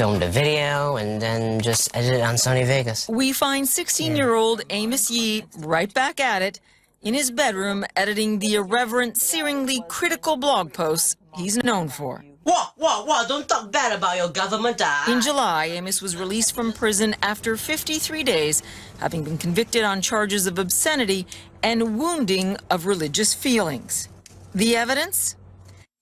filmed a video and then just edited it on Sony Vegas. We find 16-year-old Amos Yee right back at it in his bedroom editing the irreverent, searingly critical blog posts he's known for. What? What? What? Don't talk bad about your government. Ah. In July, Amos was released from prison after 53 days, having been convicted on charges of obscenity and wounding of religious feelings. The evidence?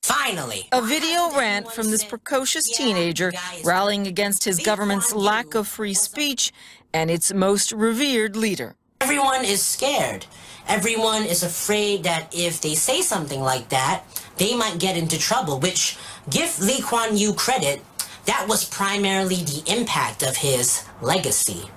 Finally. A video rant from this precocious teenager rallying against his government's lack of free speech and its most revered leader. Everyone is scared. Everyone is afraid that if they say something like that, they might get into trouble, which, give Lee Kuan Yew credit, that was primarily the impact of his legacy.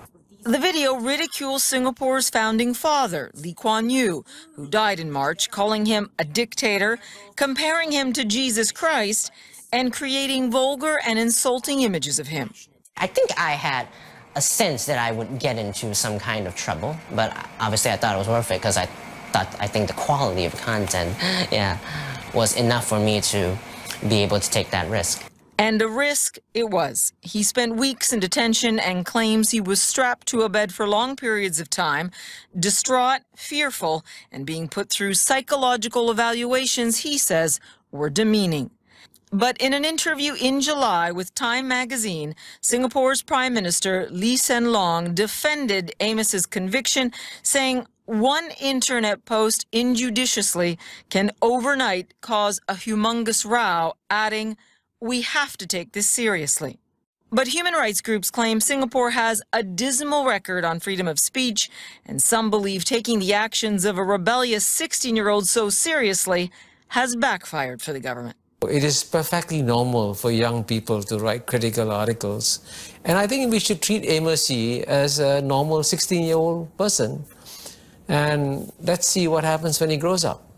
The video ridicules Singapore's founding father, Lee Kuan Yew, who died in March, calling him a dictator, comparing him to Jesus Christ, and creating vulgar and insulting images of him. I think I had a sense that I would get into some kind of trouble, but obviously I thought it was worth it because I thought I think the quality of content, yeah, was enough for me to be able to take that risk. And a risk it was. He spent weeks in detention and claims he was strapped to a bed for long periods of time, distraught, fearful, and being put through psychological evaluations he says were demeaning. But in an interview in July with Time magazine, Singapore's Prime Minister Lee Hsien Loong defended Amos's conviction, saying one internet post injudiciously can overnight cause a humongous row, adding, we have to take this seriously. But human rights groups claim Singapore has a dismal record on freedom of speech, and some believe taking the actions of a rebellious 16-year-old so seriously has backfired for the government. It is perfectly normal for young people to write critical articles. And I think we should treat Amos Yee as a normal 16-year-old person. And let's see what happens when he grows up.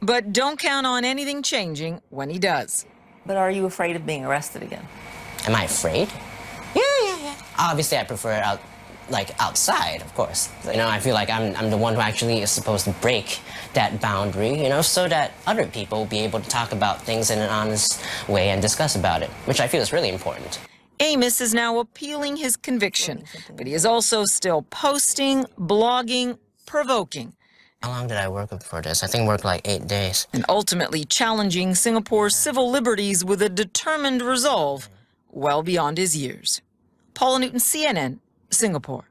But don't count on anything changing when he does. But are you afraid of being arrested again? Am I afraid? Yeah, yeah, yeah. Obviously, I prefer out, like outside, of course. You know, I feel like I'm, I'm the one who actually is supposed to break that boundary, you know, so that other people will be able to talk about things in an honest way and discuss about it, which I feel is really important. Amos is now appealing his conviction, but he is also still posting, blogging, provoking. How long did I work for this? I think worked like eight days. And ultimately challenging Singapore's civil liberties with a determined resolve well beyond his years. Paula Newton, CNN, Singapore.